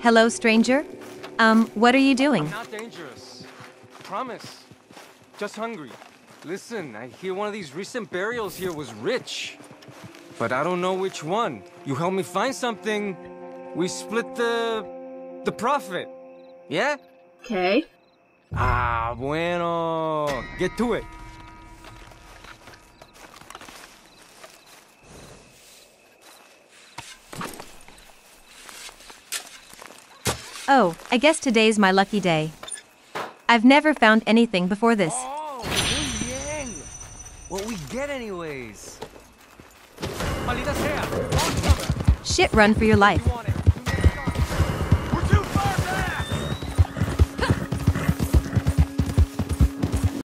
Hello, stranger? Um, what are you doing? I'm Not dangerous. Promise. Just hungry. Listen, I hear one of these recent burials here was rich. But I don't know which one. You help me find something, we split the... the profit. Yeah? Okay. Ah, bueno. Get to it. Oh, I guess today's my lucky day. I've never found anything before this. Oh, bien. What we get anyways? Shit run for your life. You want it.